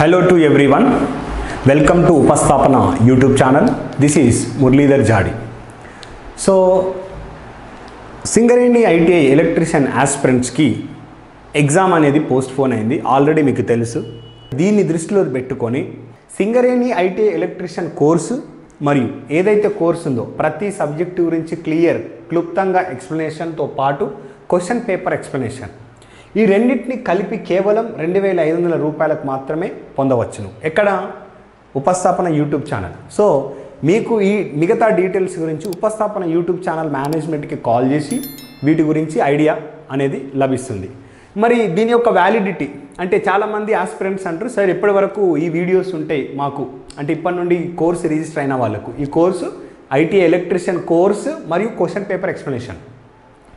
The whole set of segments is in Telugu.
Hello to everyone welcome to Upasthapana YouTube channel this is Muralidhar Jadi so Singareni ITI electrician ఆస్పిరెంట్స్కి exam అనేది పోస్ట్ పోన్ అయింది ఆల్రెడీ మీకు తెలుసు దీన్ని దృష్టిలో పెట్టుకొని సింగరేణి ఐటీఐ ఎలక్ట్రీషియన్ కోర్సు మరియు ఏదైతే కోర్సు ఉందో ప్రతి సబ్జెక్టు గురించి క్లియర్ క్లుప్తంగా ఎక్స్ప్లెనేషన్తో పాటు క్వశ్చన్ పేపర్ ఎక్స్ప్లెనేషన్ ఈ రెండింటిని కలిపి కేవలం రెండు వేల ఐదు వందల రూపాయలకు మాత్రమే పొందవచ్చును. ఎక్కడ? ఉపస్థాపన యూట్యూబ్ ఛానల్. సో మీకు ఈ మిగతా డీటెయిల్స్ గురించి ఉపస్థాపన యూట్యూబ్ ఛానల్ మేనేజ్మెంట్కి కాల్ చేసి వీటి గురించి ఐడియా అనేది లభిస్తుంది. మరి దీని యొక్క వ్యాలిడిటీ అంటే చాలామంది ఆస్పిరెంట్స్ అంటారు సార్ ఎప్పటి వరకు ఈ వీడియోస్ ఉంటాయి మాకు అంటే ఇప్పటి నుండి కోర్సు రిజిస్టర్ అయిన వాళ్ళకు. ఈ కోర్సు ఐటీ ఎలక్ట్రిషియన్ కోర్సు మరియు question paper explanation.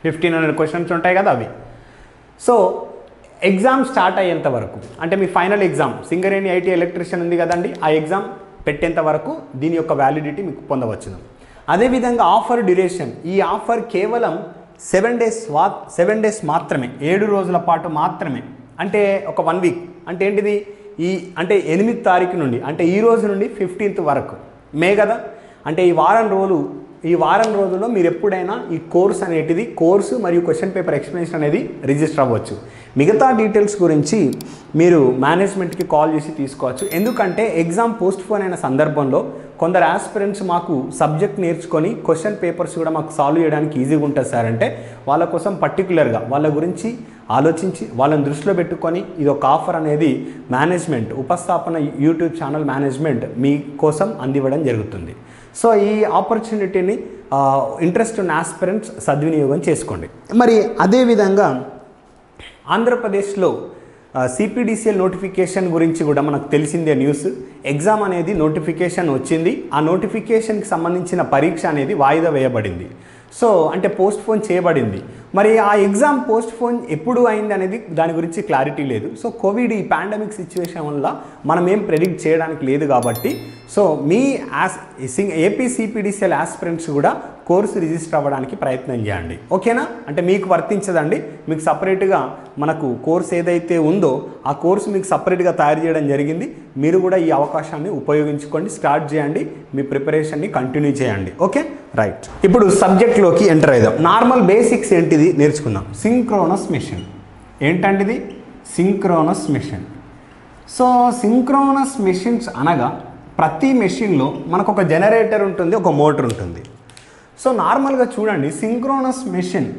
Fifteen hundred questions ఉంటాయి కదా అవి. సో ఎగ్జామ్ స్టార్ట్ అయ్యేంత వరకు అంటే మీ final exam Singareni IT electrician ఉంది కదండి ఆ ఎగ్జామ్ పెట్టేంత వరకు దీని యొక్క వ్యాలిడిటీ మీకు పొందవచ్చును అదేవిధంగా ఆఫర్ డ్యూరేషన్ ఈ ఆఫర్ కేవలం సెవెన్ డేస్ వా సెవెన్ డేస్ మాత్రమే ఏడు రోజుల పాటు మాత్రమే అంటే ఒక వన్ వీక్ అంటే ఏంటిది? ఈ అంటే ఎనిమిది తారీఖు నుండి అంటే ఈ రోజు నుండి ఫిఫ్టీన్త్ వరకు. మే కదా? అంటే ఈ వారం రోజులు ఈ వారం రోజుల్లో మీరు ఎప్పుడైనా ఈ కోర్స్ అనేటిది కోర్సు మరియు క్వశ్చన్ పేపర్ ఎక్స్ప్లెనేషన్ అనేది రిజిస్టర్ అవ్వచ్చు. మిగతా డీటెయిల్స్ గురించి మీరు మేనేజ్మెంట్కి కాల్ చేసి తీసుకోవచ్చు. ఎందుకంటే ఎగ్జామ్ పోస్ట్ పోన్ అయిన సందర్భంలో కొందరు ఆస్పిరెంట్స్ మాకు సబ్జెక్ట్ నేర్చుకొని క్వశ్చన్ పేపర్స్ కూడా మాకు సాల్వ్ చేయడానికి ఈజీగా ఉంటుంది సార్ అంటే వాళ్ళ కోసం పర్టికులర్గా వాళ్ళ గురించి ఆలోచించి వాళ్ళని దృష్టిలో పెట్టుకొని ఇది ఒక ఆఫర్ అనేది management Upasthapana YouTube channel management మీ కోసం అందివ్వడం జరుగుతుంది. సో ఈ ఆపర్చునిటీని ఇంట్రెస్ట్ ఉన్న ఆస్పిరెంట్స్ సద్వినియోగం చేసుకోండి. మరి అదేవిధంగా ఆంధ్రప్రదేశ్లో సిపిడిసిఎల్ నోటిఫికేషన్ గురించి కూడా మనకు తెలిసిందే న్యూస్. ఎగ్జామ్ అనేది నోటిఫికేషన్ వచ్చింది. ఆ నోటిఫికేషన్కి సంబంధించిన పరీక్ష అనేది వాయిదా వేయబడింది. సో అంటే పోస్ట్ పోన్ చేయబడింది. మరి ఆ ఎగ్జామ్ పోస్ట్ పోన్ ఎప్పుడు అయింది అనేది దాని గురించి క్లారిటీ లేదు. సో కోవిడ్ ఈ పాండమిక్ సిచ్యువేషన్ వల్ల మనం ఏం ప్రెడిక్ట్ చేయడానికి లేదు కాబట్టి సో మీ యాస్ ఏపీ సిపిడిసిఎల్ ఆస్పిరెంట్స్ కూడా కోర్సు రిజిస్టర్ అవ్వడానికి ప్రయత్నం చేయండి. ఓకేనా? అంటే మీకు వర్తించదండి. మీకు సపరేట్గా మనకు కోర్స్ ఏదైతే ఉందో ఆ కోర్సు మీకు సపరేట్గా తయారు చేయడం జరిగింది. మీరు కూడా ఈ అవకాశాన్ని ఉపయోగించుకోండి స్టార్ట్ చేయండి మీ ప్రిపరేషన్ని కంటిన్యూ చేయండి. ఓకే? రైట్. ఇప్పుడు సబ్జెక్ట్లోకి ఎంటర్ అయిదాం. నార్మల్ బేసిక్స్ ఏంటిది నేర్చుకుందాం. Synchronous machine. ఏంటంటిది synchronous machine. So synchronous machines అనగా ప్రతి మెషిన్లో మనకు ఒక జనరేటర్ ఉంటుంది ఒక మోటర్ ఉంటుంది. సో నార్మల్గా చూడండి సింక్రోనస్ మెషిన్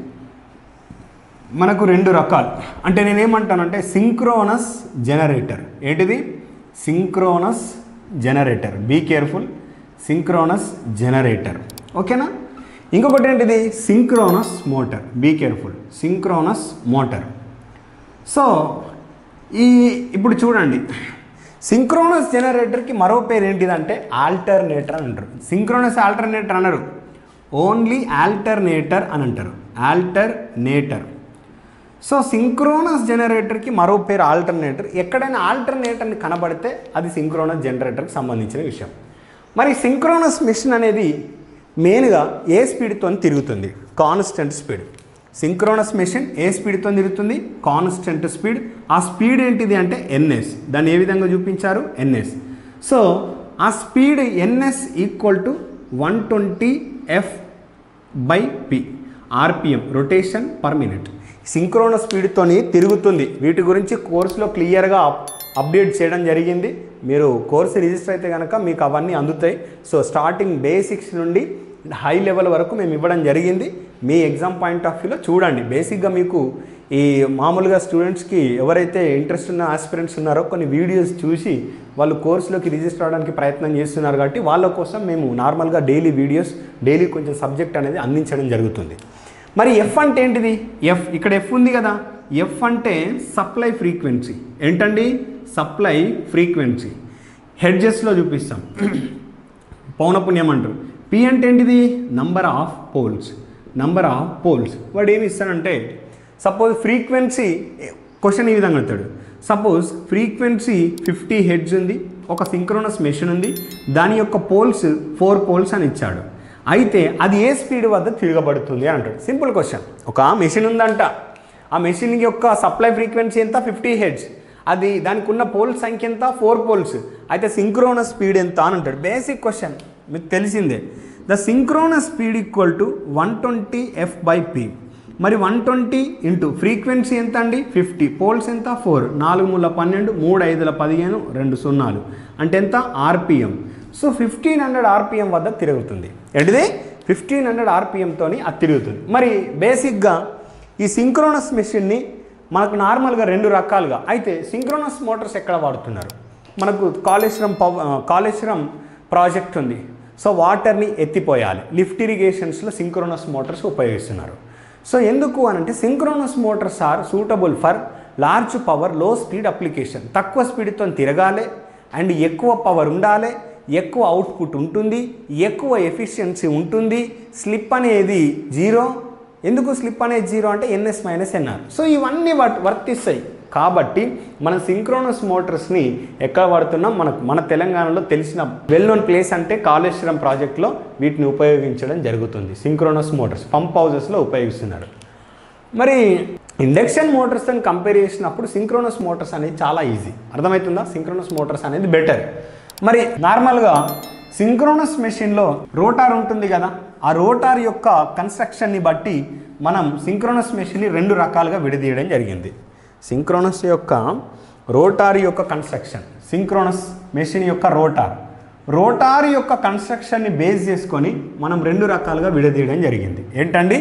మనకు రెండు రకాలు. అంటే నేనేమంటానంటే సింక్రోనస్ జనరేటర్. ఏంటిది? Synchronous generator. Be careful. Synchronous generator. ఓకేనా? ఇంకొకటి ఏంటిది? Synchronous motor. Be careful. Synchronous motor. So ఈ ఇప్పుడు చూడండి. సింక్రోనస్ జనరేటర్కి మరో పేరు ఏంటిదంటే ఆల్టర్నేటర్ అని అంటారు. సింక్రోనస్ ఆల్టర్నేటర్ అనరు. ఓన్లీ ఆల్టర్నేటర్ అని అంటారు. ఆల్టర్నేటర్ సో సింక్రోనస్ జనరేటర్కి మరో పేరు ఆల్టర్నేటర్ ఎక్కడైనా ఆల్టర్నేటర్ని కనబడితే అది సింక్రోనస్ జనరేటర్కి సంబంధించిన విషయం. మరి సింక్రోనస్ మిషన్ అనేది మెయిన్గా ఏ స్పీడ్తో తిరుగుతుంది? కాన్స్టెంట్ స్పీడ్ సింక్రోనస్ మెషిన్ ఏ స్పీడ్తో తిరుగుతుంది? Constant speed. ఆ స్పీడ్ ఏంటిది అంటే ఎన్ఎస్. దాన్ని ఏ విధంగా చూపించారు? ఎన్ఎస్. సో ఆ speed NS equal to one twenty F by P RPM rotation per minute. Synchronous స్పీడ్తోని తిరుగుతుంది. వీటి గురించి కోర్సులో క్లియర్గా అప్డేట్ చేయడం జరిగింది. మీరు కోర్సు రిజిస్టర్ అయితే కనుక మీకు అవన్నీ అందుతాయి. సో స్టార్టింగ్ బేసిక్స్ నుండి హై లెవెల్ వరకు మేము ఇవ్వడం జరిగింది. మీ ఎగ్జామ్ పాయింట్ ఆఫ్ వ్యూలో చూడండి. బేసిక్గా మీకు ఈ మామూలుగా స్టూడెంట్స్కి ఎవరైతే ఇంట్రెస్ట్ ఉన్న ఆస్పిరెంట్స్ ఉన్నారో కొన్ని వీడియోస్ చూసి వాళ్ళు కోర్సులోకి రిజిస్టర్ అవడానికి ప్రయత్నం చేస్తున్నారు కాబట్టి వాళ్ళ కోసం మేము నార్మల్గా డైలీ వీడియోస్ డైలీ కొంచెం సబ్జెక్ట్ అనేది అందించడం జరుగుతుంది. మరి ఎఫ్ అంటే ఏంటిది? ఎఫ్ ఇక్కడ ఎఫ్ ఉంది కదా. ఎఫ్ అంటే సప్లై ఫ్రీక్వెన్సీ. ఏంటండి? Supply frequency. హెడ్జెస్లో చూపిస్తాం. పౌనపుణ్యం అంటారు. పి అంటే ఏంటిది? Number of poles number of poles వాడు ఏమి ఇస్తాడంటే సపోజ్ ఫ్రీక్వెన్సీ క్వశ్చన్ ఈ విధంగా అడుగుతాడు. సపోజ్ ఫ్రీక్వెన్సీ ఫిఫ్టీ హెడ్జ్ ఉంది ఒక సింక్రోనస్ మెషిన్ ఉంది దాని యొక్క పోల్స్ ఫోర్ పోల్స్ అని ఇచ్చాడు. అయితే అది ఏ స్పీడ్ వద్ద తిరగబడుతుంది అని అంటాడు. సింపుల్ క్వశ్చన్ ఒక మెషిన్ ఉందంట. ఆ మెషిన్ యొక్క సప్లై ఫ్రీక్వెన్సీ ఎంత? ఫిఫ్టీ హెడ్స్ అది దానికి ఉన్న పోల్స్ సంఖ్య ఎంత? ఫోర్ పోల్స్ అయితే సింక్రోనస్ స్పీడ్ ఎంత అని అంటాడు. బేసిక్ క్వశ్చన్ మీకు తెలిసిందే. The synchronous speed equal to one twenty F by P మరి వన్ ట్వంటీ ఇంటూ ఫ్రీక్వెన్సీ ఎంత అండి? ఫిఫ్టీ పోల్స్ ఎంత? ఫోర్ నాలుగు మూల పన్నెండు మూడు ఐదుల పదిహేను రెండు సున్నాలు. అంటే ఎంత? RPM so fifteen hundred RPM వద్ద తిరుగుతుంది. ఏంటిది? ఫిఫ్టీన్ హండ్రెడ్ ఆర్పిఎంతో అది తిరుగుతుంది. మరి బేసిక్గా ఈ సింక్రోనస్ మెషిన్ని మనకు నార్మల్గా రెండు రకాలుగా. అయితే సింక్రోనస్ మోటార్స్ ఎక్కడ వాడుతున్నారు? మనకు కాళేశ్వరం పవ కాళేశ్వరం ప్రాజెక్ట్ ఉంది. సో వాటర్ని ఎత్తిపోయాలి. లిఫ్ట్ ఇరిగేషన్స్లో సింక్రోనస్ మోటార్స్ ఉపయోగిస్తున్నారు. సో ఎందుకు అని అంటే synchronous motors are suitable for large పవర్లో స్పీడ్ అప్లికేషన్ తక్కువ స్పీడ్తో తిరగాలి అండ్ ఎక్కువ పవర్ ఉండాలి ఎక్కువ అవుట్పుట్ ఉంటుంది ఎక్కువ ఎఫిషియన్సీ ఉంటుంది. స్లిప్ అనేది జీరో. ఎందుకు స్లిప్ అనేది జీరో అంటే ఎన్ఎస్ మైనస్ ఎన్ఆర్. సో ఇవన్నీ వర్తిస్తాయి. కాబట్టి మన సింక్రోనస్ మోటార్స్ని ఎక్కడ వాడుతున్నాం? మనకు మన తెలంగాణలో తెలిసిన వెల్ నోన్ ప్లేస్ అంటే కాళేశ్వరం ప్రాజెక్ట్లో వీటిని ఉపయోగించడం జరుగుతుంది. సింక్రోనస్ మోటార్స్ పంప్ హౌజెస్లో ఉపయోగిస్తున్నారు. మరి ఇండక్షన్ మోటార్స్తో కంపేర్ చేసినప్పుడు సింక్రోనస్ మోటార్స్ అనేది చాలా ఈజీ అర్థమవుతుందా? సింక్రోనస్ మోటార్స్ అనేది బెటర్ మరి నార్మల్గా సింక్రోనస్ మెషిన్లో రోటార్ ఉంటుంది కదా? ఆ రోటార్ యొక్క కన్స్ట్రక్షన్ని బట్టి మనం సింక్రోనస్ మెషిన్ని రెండు రకాలుగా విడదీయడం జరిగింది. సింక్రోనస్ యొక్క రోటార్ యొక్క కన్స్ట్రక్షన్ సింక్రోనస్ మెషిన్ యొక్క రోటార్. రోటార్ యొక్క కన్స్ట్రక్షన్ని బేస్ చేసుకొని మనం రెండు రకాలుగా విడదీయడం జరిగింది. ఏంటండి?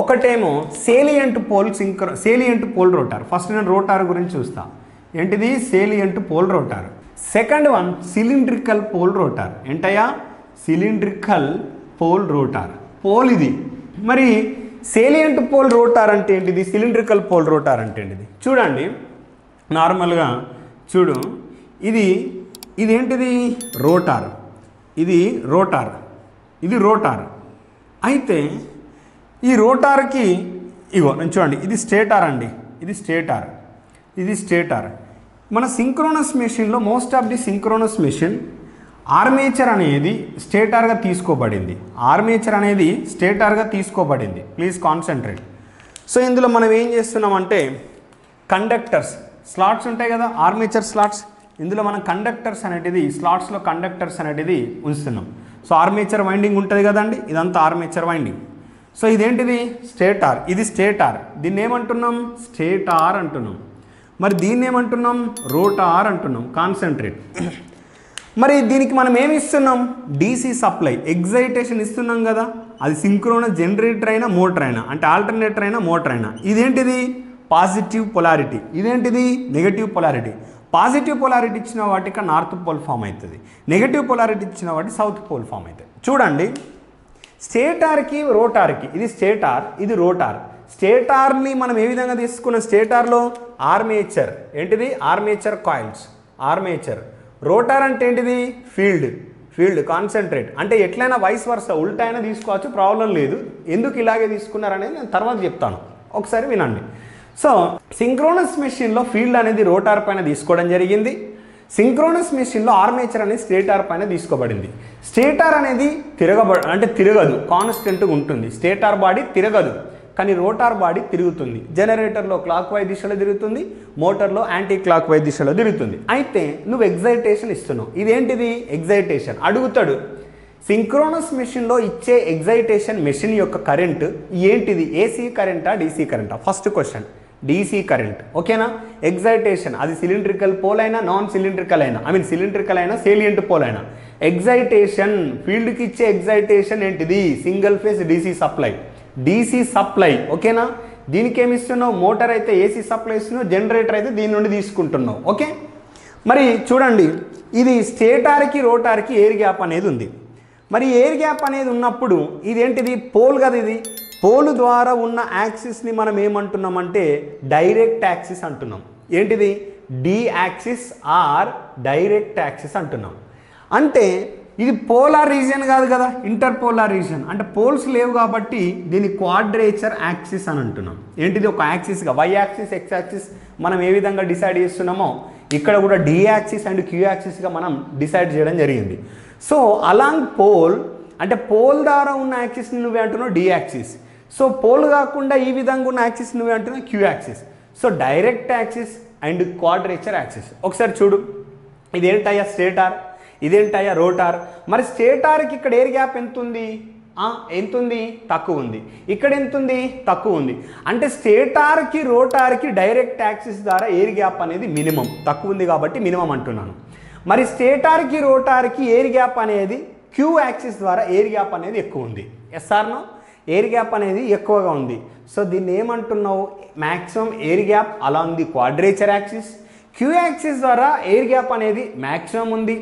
ఒకటేమో salient pole synchro salient pole rotor first నేను రోటార్ గురించి చూస్తా. ఏంటిది? Salient pole rotor second one cylindrical pole rotor ఏంటయ్యా? సిలిండ్రికల్ పోల్ రోటార్ పోల్ ఇది. మరి సేలియంట్ పోల్ రోటార్ అంటే ఏంటిది? సిలిండ్రికల్ పోల్ రోటార్ అంటే ఏంటిది? చూడండి. నార్మల్గా చూడు. ఇది ఇదేంటిది రోటార్ ఇది రోటార్ ఇది రోటార్ అయితే ఈ రోటార్కి ఇగో నేను చూడండి. ఇది స్టేటార్ అండి. ఇది స్టేటార్ ఇది స్టేటార్ మన సింక్రోనస్ మెషిన్లో most of the synchronous machine armature అనేది స్టేటార్గా తీసుకోబడింది. ఆర్మేచర్ అనేది స్టేటార్గా తీసుకోబడింది. Please concentrate. సో ఇందులో మనం ఏం చేస్తున్నామంటే కండక్టర్స్. స్లాట్స్ ఉంటాయి కదా ఆర్మేచర్ స్లాట్స్. ఇందులో మనం కండక్టర్స్ అనేది స్లాట్స్లో కండక్టర్స్ అనేది ఉంచుతున్నాం. సో ఆర్మేచర్ వైండింగ్ ఉంటుంది కదండి ఇదంతా ఆర్మేచర్ వైండింగ్. సో ఇదేంటిది? స్టేటార్. ఇది స్టేటార్. దీన్ని ఏమంటున్నాం? స్టేటార్ అంటున్నాం. మరి దీన్ని ఏమంటున్నాం? రోటార్ అంటున్నాం. కాన్సన్ట్రేట్. మరి దీనికి మనం ఏమి ఇస్తున్నాం? డీసీ సప్లై ఎగ్జైటేషన్ ఇస్తున్నాం కదా. అది సింక్రోనస్ జనరేటర్ అయినా మోటర్ అయినా. అంటే ఆల్టర్నేటర్ అయినా మోటార్ అయినా. ఇదేంటిది? పాజిటివ్ పొలారిటీ ఇదేంటిది? నెగటివ్ పొలారిటీ పాజిటివ్ పొలారిటీ ఇచ్చిన వాటికి నార్త్ పోల్ ఫామ్ అవుతుంది. నెగటివ్ పొలారిటీ ఇచ్చిన వాటి సౌత్ పోల్ ఫామ్ అవుతుంది. చూడండి. స్టేటార్కి రోటార్కి ఇది స్టేటార్ ఇది రోటార్ స్టేటార్ని మనం ఏ విధంగా తీసుకున్న? స్టేటార్లో ఆర్మేచర్ ఏంటిది? ఆర్మేచర్ కాయిల్స్ ఆర్మేచర్ రోటార్ అంటే ఏంటిది? ఫీల్డ్. Field concentrate. అంటే ఎట్లయినా వైస్ వర్స ఉల్టా అయినా తీసుకోవచ్చు ప్రాబ్లం లేదు. ఎందుకు ఇలాగే తీసుకున్నారనేది నేను తర్వాత చెప్తాను. ఒకసారి వినండి. సో సింక్రోనస్ మెషిన్లో ఫీల్డ్ అనేది రోటార్ పైన తీసుకోవడం జరిగింది. సింక్రోనస్ మెషిన్లో ఆర్మేచర్ అనేది స్టేటార్ పైన తీసుకోబడింది. స్టేటార్ అనేది తిరగబ అంటే తిరగదు. కాన్స్టెంట్గా ఉంటుంది. స్టేటార్ బాడీ తిరగదు. కానీ రోటార్ బాడీ తిరుగుతుంది. జనరేటర్లో క్లాక్ వై దిశలో తిరుగుతుంది మోటార్లో యాంటీ క్లాక్ వై దిశలో తిరుగుతుంది. అయితే నువ్వు ఎగ్జైటేషన్ ఇస్తున్నావు. ఇదేంటిది? ఎగ్జైటేషన్ అడుగుతాడు సింక్రోనస్ మెషిన్లో ఇచ్చే ఎగ్జైటేషన్ మెషిన్ యొక్క కరెంట్ ఏంటిది? ఏసీ కరెంటా DC కరెంటా? First question DC current. ఓకేనా? ఎగ్జైటేషన్ అది సిలిండ్రికల్ పోల్ అయినా నాన్ సిలిండ్రికల్ అయినా. ఐ మీన్ సిలిండ్రికల్ అయినా సేలియంట్ పోల్ అయినా. ఎగ్జైటేషన్ ఫీల్డ్కి ఇచ్చే ఎగ్జైటేషన్ ఏంటిది? Single phase DC supply. DC supply ఓకేనా దీనికి ఏమి ఇస్తున్నావు? మోటార్ అయితే ఏసీ సప్లై ఇస్తున్నావు జనరేటర్ అయితే దీని నుండి తీసుకుంటున్నావు ఓకే? మరి చూడండి ఇది స్టేటార్కి రోటార్కి ఎయిర్ గ్యాప్ అనేది ఉంది. మరి ఎయిర్ గ్యాప్ అనేది ఉన్నప్పుడు ఇదేంటిది? పోల్ కదా ఇది. పోలు ద్వారా ఉన్న యాక్సిస్ని మనం ఏమంటున్నామంటే డైరెక్ట్ యాక్సిస్ అంటున్నాం. ఏంటిది? D axis or direct axis అంటున్నాం. అంటే ఇది పోలార్ రీజియన్ కాదు కదా ఇంటర్ పోలార్ రీజియన్. అంటే పోల్స్ లేవు కాబట్టి దీన్ని క్వాడ్రేచర్ యాక్సిస్ అని అంటున్నాం. ఏంటిది ఒక యాక్సిస్గా వై యాక్సిస్ ఎక్స్ యాక్సిస్ మనం ఏ విధంగా డిసైడ్ చేస్తున్నామో ఇక్కడ కూడా డి యాక్సిస్ అండ్ క్యూ యాక్సిస్గా మనం డిసైడ్ చేయడం జరిగింది. సో అలాంగ్ పోల్ అంటే పోల్ ద్వారా ఉన్న యాక్సిస్ని నువ్వే అంటున్నావు డి యాక్సిస్. సో పోల్ కాకుండా ఈ విధంగా ఉన్న యాక్సిస్ నువ్వే అంటున్నావు Q axis. So direct axis and quadrature axis. ఒకసారి చూడు. ఇదేంటయ్యా స్టేటార్? ఇదేంటయ్యా? రోటార్. మరి స్టేటార్కి ఇక్కడ ఎయిర్ గ్యాప్ ఎంత ఉంది ఎంత ఉంది తక్కువ ఉంది. ఇక్కడ ఎంత ఉంది తక్కువ ఉంది. అంటే స్టేటార్కి రోటార్కి డైరెక్ట్ యాక్సిస్ ద్వారా ఎయిర్ గ్యాప్ అనేది మినిమం. తక్కువ ఉంది కాబట్టి మినిమం అంటున్నాను. మరి స్టేటార్కి రోటార్కి ఎయిర్ గ్యాప్ అనేది క్యూ యాక్సిస్ ద్వారా ఎయిర్ గ్యాప్ అనేది ఎక్కువ ఉంది. ఎస్ఆర్నో ఎయిర్ గ్యాప్ అనేది ఎక్కువగా ఉంది. సో దీన్ని ఏమంటున్నావు? Maximum air gap along the quadrature axis. Q axis ద్వారా ఎయిర్ గ్యాప్ అనేది మ్యాక్సిమం ఉంది.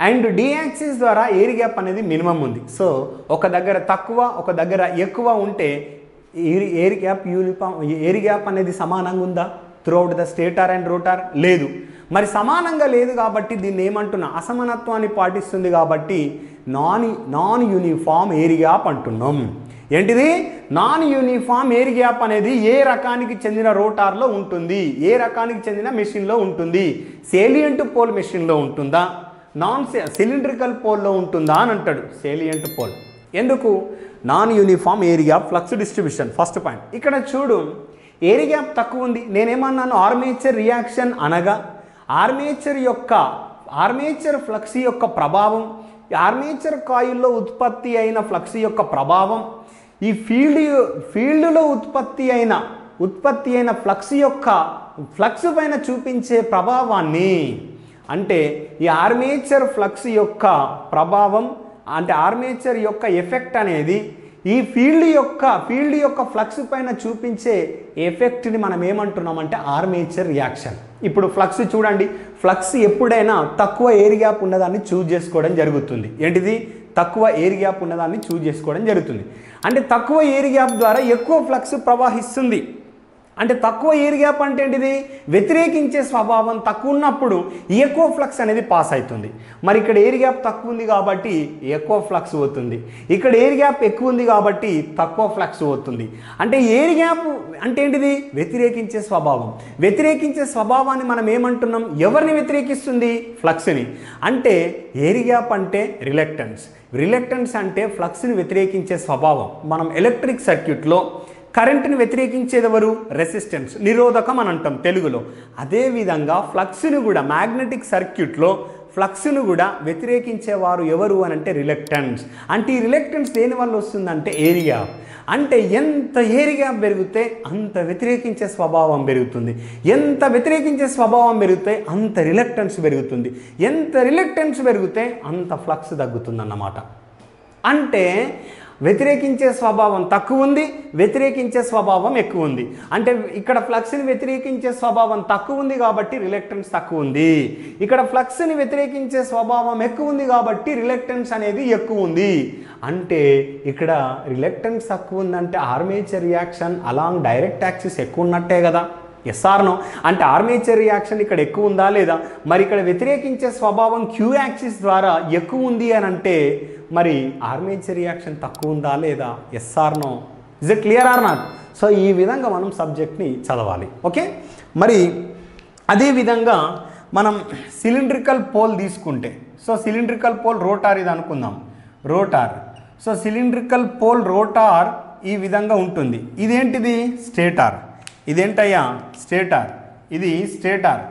అండ్ డియాక్సిస్ ద్వారా ఎయిర్ గ్యాప్ అనేది మినిమం ఉంది. సో ఒక దగ్గర తక్కువ ఒక దగ్గర ఎక్కువ ఉంటే air air gap uniform air gap అనేది సమానంగా ఉందా? Throughout the stator and rotor? లేదు. మరి సమానంగా లేదు కాబట్టి దీన్ని ఏమంటున్నా? అసమానత్వాన్ని పాటిస్తుంది కాబట్టి non non uniform air gap అంటున్నాం. ఏంటిది? నాన్ యూనిఫామ్ ఎయిర్ గ్యాప్ అనేది ఏ రకానికి చెందిన రోటార్లో ఉంటుంది? ఏ రకానికి చెందిన మెషిన్లో ఉంటుంది? సేలియంట్ పోల్ మెషిన్లో ఉంటుందా? నాన్ సిలిండ్రికల్ పోల్లో ఉంటుందా అని అంటాడు. సేలియంట్ పోల్ ఎందుకు? Non uniform area flux distribution first point ఇక్కడ చూడు ఎయిర్ గ్యాప్ తక్కువ ఉంది. నేనేమన్నాను? ఆర్మేచర్ రియాక్షన్ అనగా ఆర్మేచర్ యొక్క ఆర్మేచర్ ఫ్లక్స్ యొక్క ప్రభావం ఆర్మేచర్ కాయిల్లో ఉత్పత్తి అయిన ఫ్లక్స్ యొక్క ప్రభావం ఈ ఫీల్డ్ ఫీల్డ్లో ఉత్పత్తి అయిన ఉత్పత్తి అయిన ఫ్లక్స్ యొక్క ఫ్లక్స్ పైన చూపించే ప్రభావాన్ని అంటే ఈ ఆర్మేచర్ ఫ్లక్స్ యొక్క ప్రభావం అంటే ఆర్మేచర్ యొక్క ఎఫెక్ట్ అనేది ఈ ఫీల్డ్ యొక్క ఫీల్డ్ యొక్క ఫ్లక్స్ పైన చూపించే ఎఫెక్ట్ని మనం ఏమంటున్నామంటే ఆర్మేచర్ రియాక్షన్. ఇప్పుడు ఫ్లక్స్ చూడండి. ఫ్లక్స్ ఎప్పుడైనా తక్కువ ఎయిర్ గ్యాప్ ఉన్నదాన్ని చూజ్ చేసుకోవడం జరుగుతుంది. ఏంటిది? తక్కువ ఎయిర్ గ్యాప్ ఉన్నదాన్ని చూజ్ చేసుకోవడం జరుగుతుంది. అంటే తక్కువ ఎయిర్ గ్యాప్ ద్వారా ఎక్కువ ఫ్లక్స్ ప్రవహిస్తుంది. అంటే తక్కువ ఎయిర్ గ్యాప్ అంటే ఏంటిది? వ్యతిరేకించే స్వభావం తక్కువ ఉన్నప్పుడు ఎక్కువ ఫ్లక్స్ అనేది పాస్ అవుతుంది. మరి ఇక్కడ ఎయిర్ గ్యాప్ తక్కువ ఉంది కాబట్టి ఎక్కువ ఫ్లక్స్ పోతుంది. ఇక్కడ ఎయిర్ గ్యాప్ ఎక్కువ ఉంది కాబట్టి తక్కువ ఫ్లక్స్ పోతుంది. అంటే ఎయిర్ గ్యాప్ అంటే ఏంటిది? వ్యతిరేకించే స్వభావం. వ్యతిరేకించే స్వభావాన్ని మనం ఏమంటున్నాం? ఎవరిని వ్యతిరేకిస్తుంది? ఫ్లక్స్ని అంటే ఎయిర్ గ్యాప్ అంటే రిలెక్టెన్స్ రిలెక్టెన్స్ అంటే ఫ్లక్స్ని వ్యతిరేకించే స్వభావం. మనం ఎలక్ట్రిక్ సర్క్యూట్లో కరెంటుని వ్యతిరేకించేది ఎవరు? రెసిస్టెన్స్ నిరోధకం అని అంటాం తెలుగులో. అదేవిధంగా ఫ్లక్స్ను కూడా మ్యాగ్నెటిక్ సర్క్యూట్లో ఫ్లక్స్ను కూడా వ్యతిరేకించేవారు ఎవరు అని అంటే రిలెక్టెన్స్. అంటే ఈ రిలెక్టెన్స్ దేని వల్ల వస్తుందంటే ఏరియా. అంటే ఎంత ఏరియా పెరిగితే అంత వ్యతిరేకించే స్వభావం పెరుగుతుంది. ఎంత వ్యతిరేకించే స్వభావం పెరిగితే అంత రిలెక్టెన్స్ పెరుగుతుంది. ఎంత రిలెక్టెన్స్ పెరిగితే అంత ఫ్లక్స్ తగ్గుతుందన్నమాట. అంటే వ్యతిరేకించే స్వభావం తక్కువ ఉంది వ్యతిరేకించే స్వభావం ఎక్కువ ఉంది. అంటే ఇక్కడ ఫ్లక్స్ని వ్యతిరేకించే స్వభావం తక్కువ ఉంది కాబట్టి రిలెక్టెన్స్ తక్కువ ఉంది. ఇక్కడ ఫ్లక్స్ని వ్యతిరేకించే స్వభావం ఎక్కువ ఉంది కాబట్టి రిలెక్టెన్స్ అనేది ఎక్కువ ఉంది. అంటే ఇక్కడ రిలెక్టెన్స్ తక్కువ ఉందంటే armature reaction along direct axis ఎక్కువ ఉన్నట్టే కదా. ఎస్ఆర్నో. అంటే ఆర్మేచర్ రియాక్షన్ ఇక్కడ ఎక్కువ ఉందా లేదా? మరి ఇక్కడ వ్యతిరేకించే స్వభావం క్యూ యాక్సిస్ ద్వారా ఎక్కువ ఉంది అని అంటే మరి ఆర్మేచర్ రియాక్షన్ తక్కువ ఉందా లేదా? Yes or no. Is it clear or not so ఈ విధంగా మనం సబ్జెక్ట్ని చదవాలి. ఓకే మరి అదేవిధంగా మనం సిలిండ్రికల్ పోల్ తీసుకుంటే సో సిలిండ్రికల్ పోల్ రోటార్ ఇది అనుకుందాం. Rotor so cylindrical pole rotor ఈ విధంగా ఉంటుంది. ఇదేంటిది? స్టేటార్ ఇదేంటయ్యా? స్టేటార్. ఇది స్టేటార్.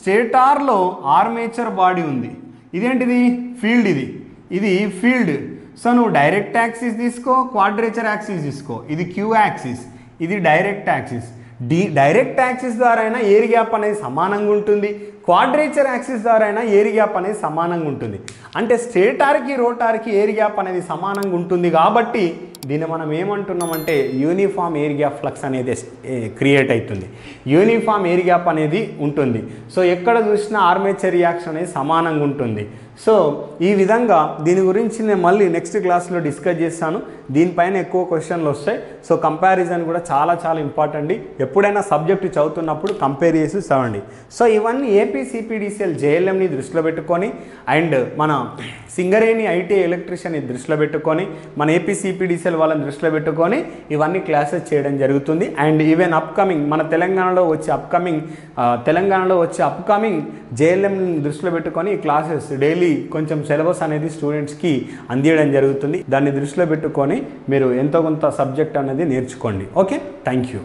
స్టేటార్లో ఆర్మేచర్ బాడీ ఉంది. ఇదేంటిది? ఫీల్డ్ ఇది. ఇది ఫీల్డ్. సో నువ్వు డైరెక్ట్ యాక్సిస్ తీసుకో క్వాడ్రేచర్ యాక్సిస్ తీసుకో. ఇది క్యూ యాక్సిస్. ఇది direct axis. D direct axis ద్వారా అయినా ఎయిర్ గ్యాప్ అనేది సమానంగా ఉంటుంది. క్వాడ్రేచర్ యాక్సిస్ ద్వారా అయినా ఎయిర్ గ్యాప్ అనేది సమానంగా ఉంటుంది. అంటే స్టేటార్కి రోటార్కి ఎయిర్ గ్యాప్ అనేది సమానంగా ఉంటుంది కాబట్టి దీన్ని మనం ఏమంటున్నామంటే యూనిఫామ్ ఎయిర్ గ్యాప్ ఫ్లక్స్ అనేది క్రియేట్ అవుతుంది. యూనిఫామ్ ఎయిర్ గ్యాప్ అనేది ఉంటుంది. సో ఎక్కడ చూసినా ఆర్మేచర్ రియాక్షన్ అనేది సమానంగా ఉంటుంది. సో ఈ విధంగా దీని గురించి నేను మళ్ళీ నెక్స్ట్ క్లాస్లో డిస్కస్ చేస్తాను. దీనిపైన ఎక్కువ క్వశ్చన్లు వస్తాయి. సో కంపారిజన్ కూడా చాలా చాలా ఇంపార్టెంట్ ఎప్పుడైనా సబ్జెక్ట్ చదువుతున్నప్పుడు కంపేర్ చేసి చదవండి. సో ఇవన్నీ ఏపీ సిపిడిసిఎల్ జేఎల్ఎంని దృష్టిలో పెట్టుకొని అండ్ మన సింగరేణి ఐటీ ఎలక్ట్రీషియన్ని దృష్టిలో పెట్టుకొని మన ఏపీ సిపిడిసిఎల్ వాళ్ళని దృష్టిలో పెట్టుకొని ఇవన్నీ క్లాసెస్ చేయడం జరుగుతుంది. అండ్ ఈవెన్ అప్కమింగ్ మన తెలంగాణలో వచ్చే అప్కమింగ్ తెలంగాణలో వచ్చే అప్కమింగ్ జేఎల్ఎం దృష్టిలో పెట్టుకొని ఈ క్లాసెస్ డైలీ కొంచెం సిలబస్ అనేది స్టూడెంట్స్కి అందియడం జరుగుతుంది. దాన్ని దృష్టిలో పెట్టుకొని మీరు ఎంతో కొంత సబ్జెక్ట్ అనేది నేర్చుకోండి. ఓకే? Thank you